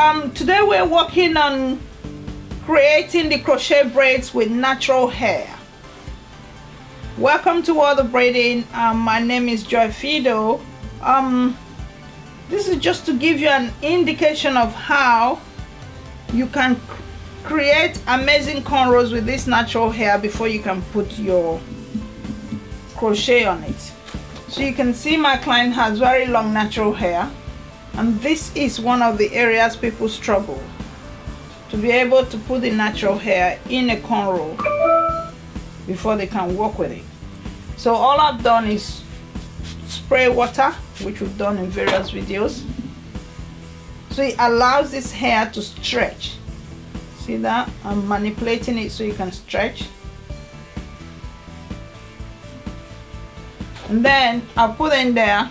um today we're working on creating the crochet braids with natural hair. Welcome to World of Braiding. Um, my name is joy fido um this is just to give you an indication of how you can create amazing cornrows with this natural hair before you can put your crochet on it. So you can see my client has very long natural hair and this is one of the areas people struggle. To be able to put the natural hair in a cornrow before they can work with it. So all I've done is spray water which we've done in various videos. So it allows this hair to stretch. See that? I'm manipulating it so you can stretch. And then I'll put in there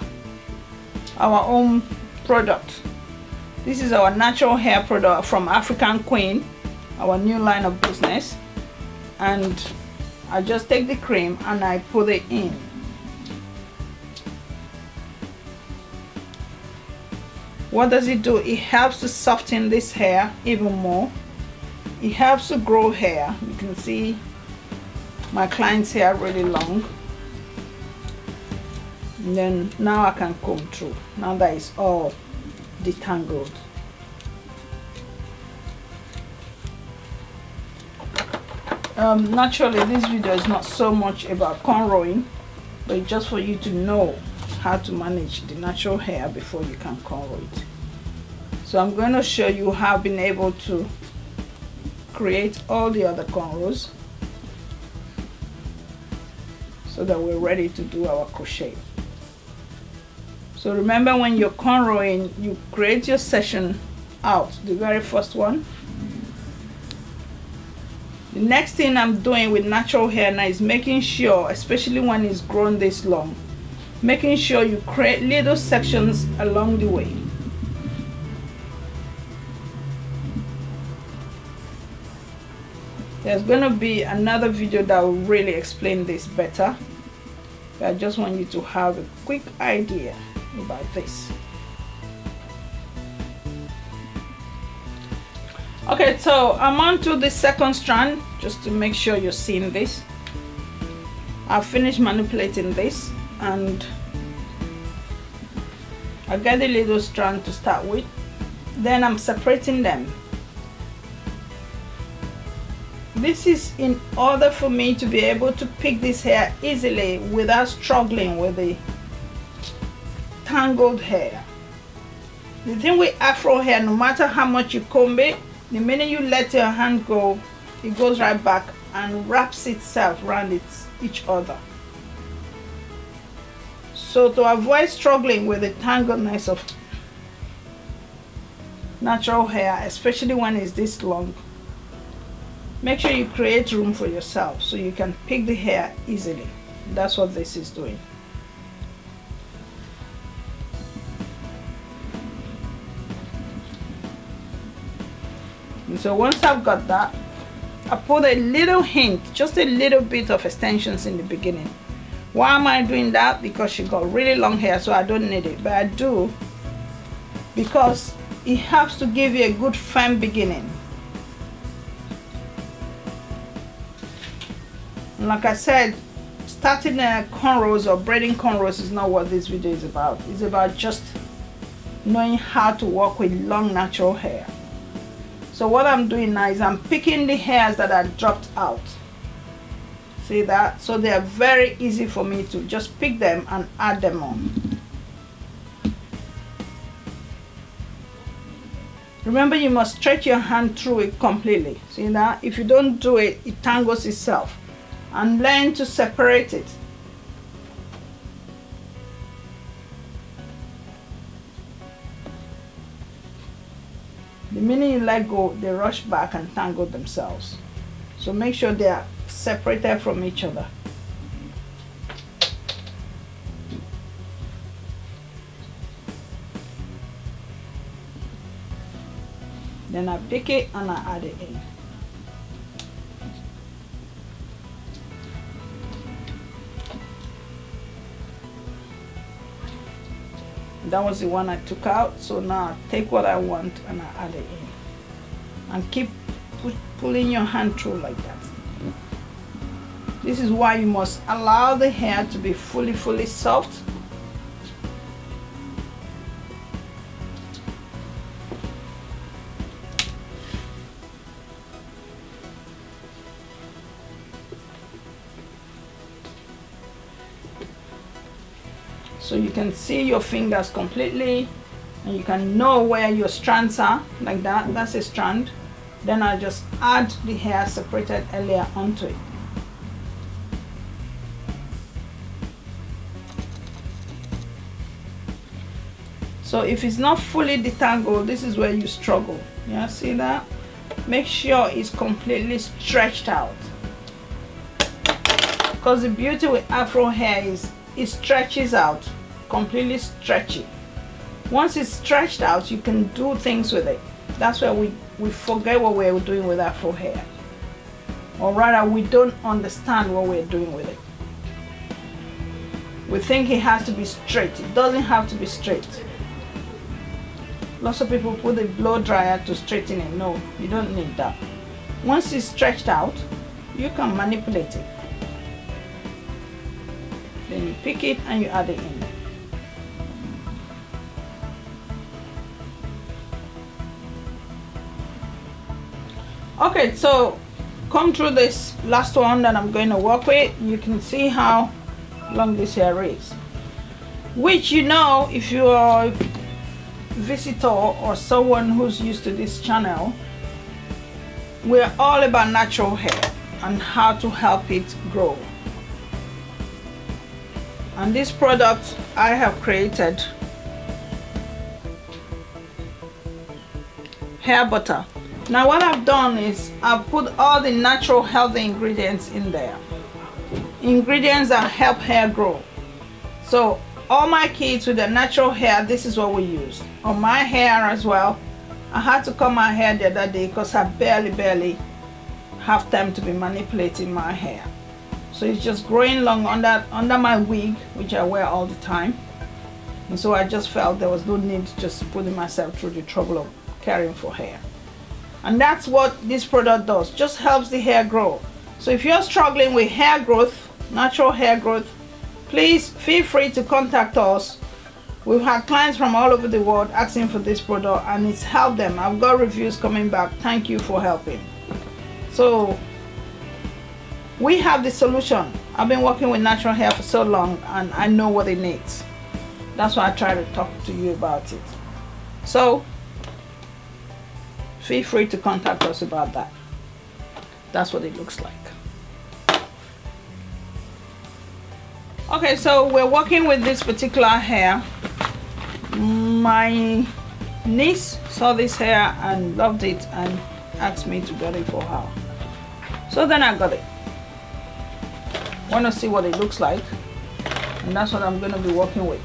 our own product. This is our natural hair product from African Queen our new line of business. And I just take the cream and I put it in. What does it do? It helps to soften this hair even more. It helps to grow hair. You can see my client's hair really long and then now I can comb through. Now that it's all detangled. Um, naturally this video is not so much about cornrowing but just for you to know how to manage the natural hair before you can cornrow it. So I'm going to show you how I've been able to create all the other cornrows so that we're ready to do our crochet so remember when you're cornrowing, you create your session out, the very first one. The next thing I'm doing with natural hair now is making sure, especially when it's grown this long, making sure you create little sections along the way. There's going to be another video that will really explain this better. But I just want you to have a quick idea about this okay so I'm on to the second strand just to make sure you're seeing this. I've finished manipulating this and I get a little strand to start with. Then I'm separating them. This is in order for me to be able to pick this hair easily without struggling with the tangled hair. The thing with afro hair, no matter how much you comb it, the minute you let your hand go, it goes right back and wraps itself around its, each other. So to avoid struggling with the tangledness of natural hair, especially when it's this long, make sure you create room for yourself so you can pick the hair easily. That's what this is doing. So once I've got that, I put a little hint, just a little bit of extensions in the beginning. Why am I doing that? Because she got really long hair, so I don't need it. But I do because it helps to give you a good firm beginning. Like I said, starting a cornrows or braiding cornrows is not what this video is about. It's about just knowing how to work with long natural hair. So what I'm doing now is I'm picking the hairs that are dropped out. See that? So they are very easy for me to just pick them and add them on. Remember you must stretch your hand through it completely. See that? If you don't do it, it tangles itself. And learn to separate it. The minute you let go, they rush back and tangle themselves. So make sure they are separated from each other. Then I pick it and I add it in. That was the one I took out so now I take what I want and I add it in. And keep pulling your hand through like that. Mm-hmm. This is why you must allow the hair to be fully fully soft can see your fingers completely and you can know where your strands are like that that's a strand. Then I'll just add the hair separated earlier onto it. So if it's not fully detangled this is where you struggle. Yeah see that? Make sure it's completely stretched out. Because the beauty with afro hair is it stretches out completely stretchy. Once it's stretched out, you can do things with it. That's why we, we forget what we're doing with Afro hair. Or rather, we don't understand what we're doing with it. We think it has to be straight. It doesn't have to be straight. Lots of people put a blow dryer to straighten it. No, you don't need that. Once it's stretched out, you can manipulate it. Then you pick it and you add it in. Okay so come through this last one that I'm going to work with. You can see how long this hair is. Which you know if you are a visitor or someone who's used to this channel we're all about natural hair and how to help it grow. And this product I have created hair butter now what I've done is I've put all the natural healthy ingredients in there. Ingredients that help hair grow. So all my kids with their natural hair, this is what we use. On my hair as well, I had to cut my hair the other day because I barely, barely have time to be manipulating my hair. So it's just growing long under, under my wig, which I wear all the time. And so I just felt there was no need to just putting myself through the trouble of caring for hair and that's what this product does. Just helps the hair grow. So if you're struggling with hair growth natural hair growth please feel free to contact us. We've had clients from all over the world asking for this product and it's helped them. I've got reviews coming back. Thank you for helping. So we have the solution. I've been working with natural hair for so long and i know what it needs. That's why i try to talk to you about it. So feel free to contact us about that. That's what it looks like. Okay, so we're working with this particular hair. My niece saw this hair and loved it and asked me to get it for her. So then I got it. Want to see what it looks like. And that's what I'm going to be working with.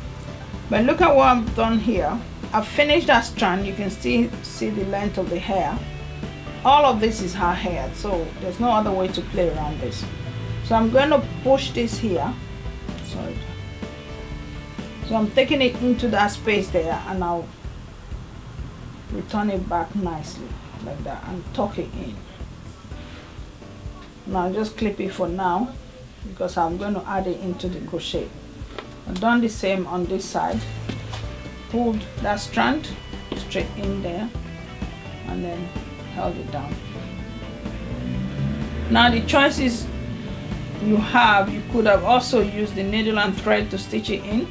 But look at what I've done here. I've finished that strand. You can still see the length of the hair. All of this is her hair so there's no other way to play around this. So I'm going to push this here. Sorry. So I'm taking it into that space there and I'll return it back nicely like that and tuck it in. Now just clip it for now because I'm going to add it into the crochet. I've done the same on this side pulled that strand straight in there and then held it down. Now the choices you have you could have also used the needle and thread to stitch it in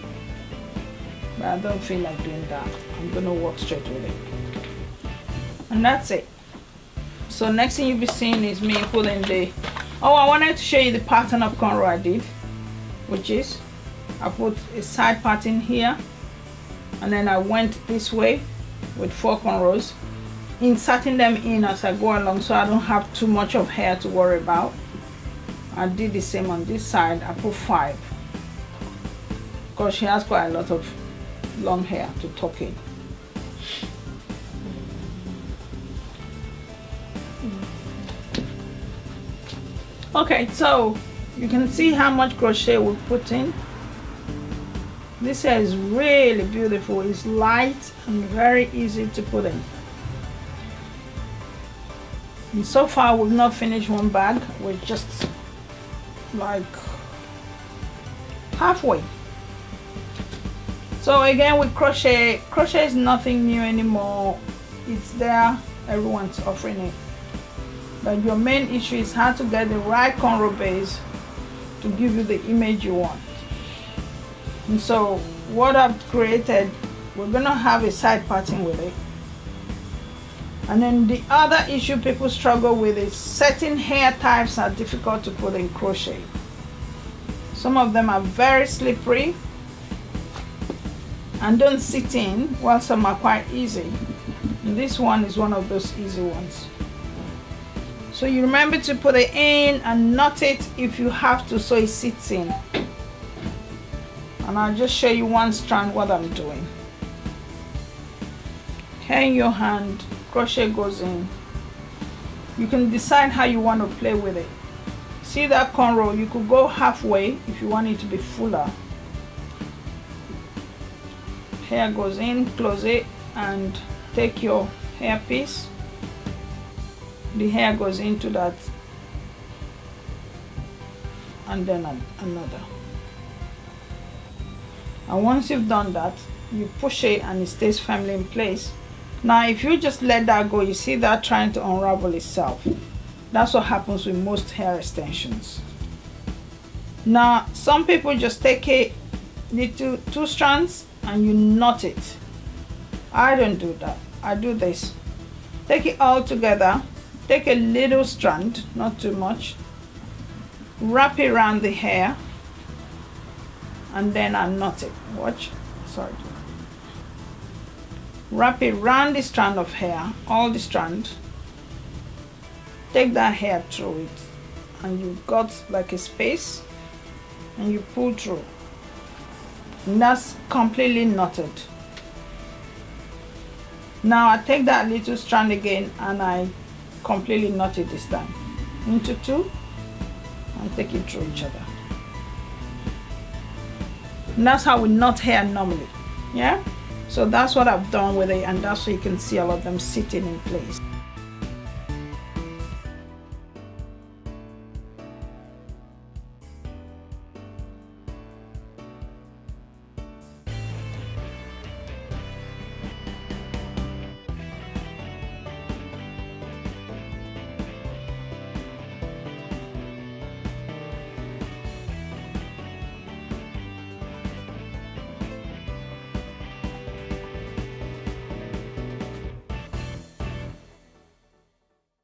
but I don't feel like doing that. I'm gonna work straight with it. And that's it. So next thing you'll be seeing is me pulling the oh I wanted to show you the pattern of cornrow I did which is I put a side pattern here and then I went this way with four cornrows inserting them in as I go along so I don't have too much of hair to worry about. I did the same on this side I put five because she has quite a lot of long hair to tuck in. Okay so you can see how much crochet we put in this hair is really beautiful. It's light and very easy to put in. And so far we've not finished one bag. We're just like halfway. So again with crochet crochet is nothing new anymore. It's there. Everyone's offering it. But your main issue is how to get the right cornrow base to give you the image you want and so what I've created we're gonna have a side parting with it. And then the other issue people struggle with is certain hair types are difficult to put in crochet. Some of them are very slippery and don't sit in while some are quite easy. And this one is one of those easy ones. So you remember to put it in and knot it if you have to so it sits in and I'll just show you one strand what I'm doing. Okay in your hand crochet goes in. You can decide how you want to play with it. See that cornrow you could go halfway if you want it to be fuller. Hair goes in close it and take your hair piece. The hair goes into that. And then another and once you've done that you push it and it stays firmly in place. Now if you just let that go you see that trying to unravel itself. That's what happens with most hair extensions. Now some people just take it little two strands and you knot it. I don't do that. I do this. Take it all together. Take a little strand not too much. Wrap it around the hair and then I knot it watch. Sorry. Wrap it around the strand of hair all the strand. Take that hair through it. And you've got like a space. And you pull through. And that's completely knotted. Now I take that little strand again and I completely knot it this time into two. And take it through each other and that's how we knot hair normally. Yeah? So that's what I've done with it and that's why you can see all of them sitting in place